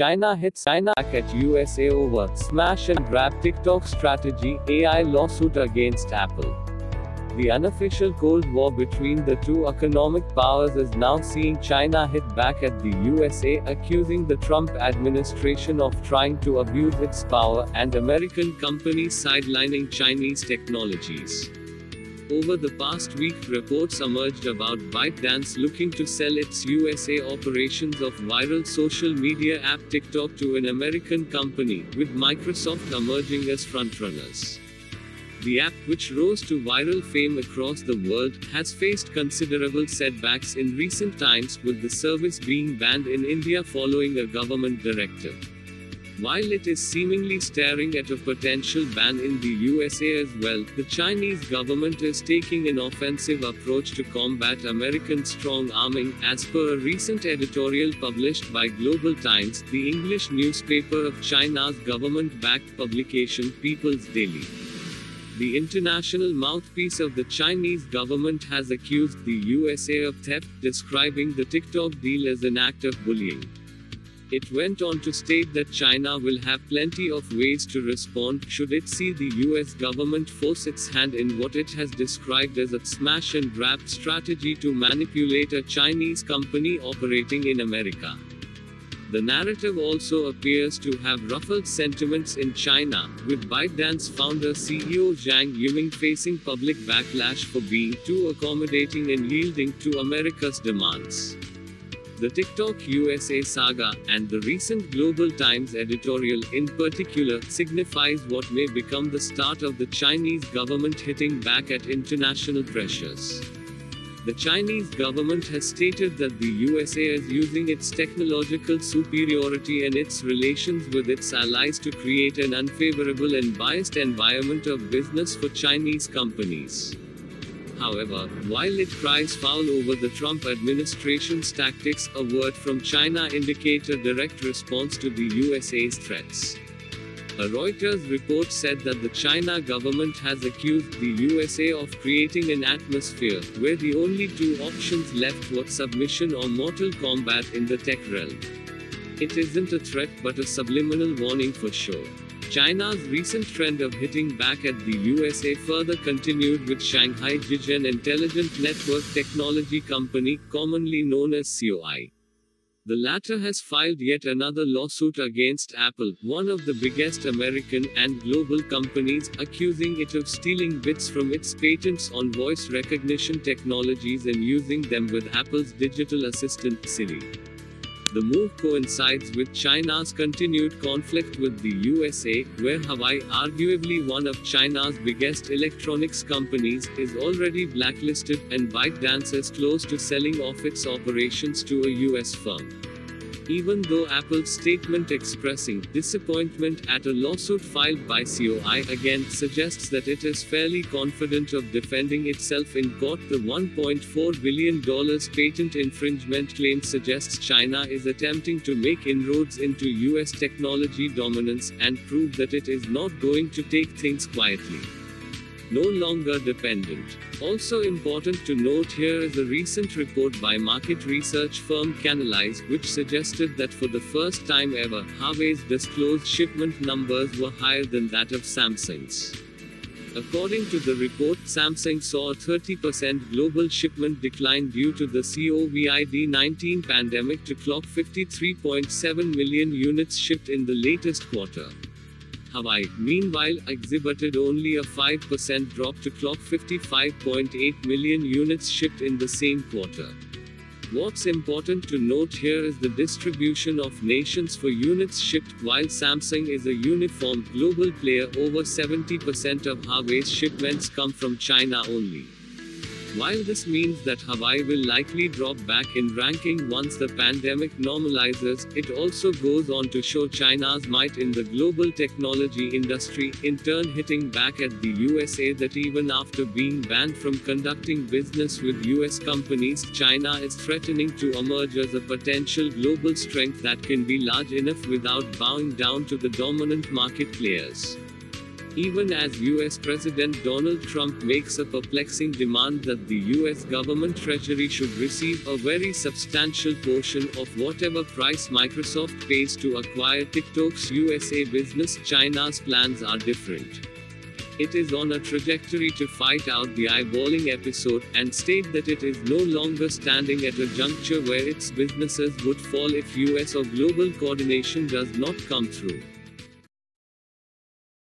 China hits China back at USA over smash and grab TikTok strategy, AI lawsuit against Apple. The unofficial Cold War between the two economic powers is now seeing China hit back at the USA, accusing the Trump administration of trying to abuse its power, and American companies sidelining Chinese technologies. Over the past week, reports emerged about ByteDance looking to sell its USA operations of viral social media app TikTok to an American company, with Microsoft emerging as frontrunners. The app, which rose to viral fame across the world, has faced considerable setbacks in recent times, with the service being banned in India following a government directive. While it is seemingly staring at a potential ban in the USA as well, the Chinese government is taking an offensive approach to combat American strong arming, as per a recent editorial published by Global Times, the English newspaper of China's government backed publication People's Daily. The international mouthpiece of the Chinese government has accused the USA of theft, describing the TikTok deal as an act of bullying. It went on to state that China will have plenty of ways to respond should it see the US government force its hand in what it has described as a smash and grab strategy to manipulate a Chinese company operating in America. The narrative also appears to have ruffled sentiments in China, with ByteDance founder CEO Zhang Yiming facing public backlash for being too accommodating and yielding to America's demands. The TikTok USA saga, and the recent Global Times editorial, in particular, signifies what may become the start of the Chinese government hitting back at international pressures. The Chinese government has stated that the USA is using its technological superiority and its relations with its allies to create an unfavorable and biased environment of business for Chinese companies. However, while it cries foul over the Trump administration's tactics, a word from China indicates a direct response to the USA's threats. A Reuters report said that the China government has accused the USA of creating an atmosphere where the only two options left were submission or mortal combat in the tech realm. It isn't a threat but a subliminal warning for sure. China's recent trend of hitting back at the USA further continued with Shanghai Zhizhen Intelligent Network Technology Company, commonly known as Xiao-i. The latter has filed yet another lawsuit against Apple, one of the biggest American and global companies, accusing it of stealing bits from its patents on voice recognition technologies and using them with Apple's digital assistant, Siri. The move coincides with China's continued conflict with the USA, where Huawei, arguably one of China's biggest electronics companies, is already blacklisted, and ByteDance is close to selling off its operations to a US firm even though Apple's statement expressing disappointment at a lawsuit filed by Xiao-i again suggests that it is fairly confident of defending itself in court. The $1.4 billion patent infringement claim suggests China is attempting to make inroads into US technology dominance and prove that it is not going to take things quietly no longer dependent. Also important to note here is a recent report by market research firm Canalys, which suggested that for the first time ever, Huawei's disclosed shipment numbers were higher than that of Samsung's. According to the report, Samsung saw a 30% global shipment decline due to the COVID 19 pandemic to clock 53.7 million units shipped in the latest quarter. Huawei, meanwhile, exhibited only a 5% drop to clock 55.8 million units shipped in the same quarter. What's important to note here is the distribution of nations for units shipped. While Samsung is a uniform global player, over 70% of Huawei's shipments come from China only. While this means that Huawei will likely drop back in ranking once the pandemic normalizes, it also goes on to show China's might in the global technology industry, in turn hitting back at the USA that even after being banned from conducting business with US companies, China is threatening to emerge as a potential global strength that can be large enough without bowing down to the dominant market players. Even as US President Donald Trump makes a perplexing demand that the US government treasury should receive a very substantial portion of whatever price Microsoft pays to acquire TikTok's USA business, China's plans are different. It is on a trajectory to fight out the eyeballing episode, and state that it is no longer standing at a juncture where its businesses would fall if US or global coordination does not come through.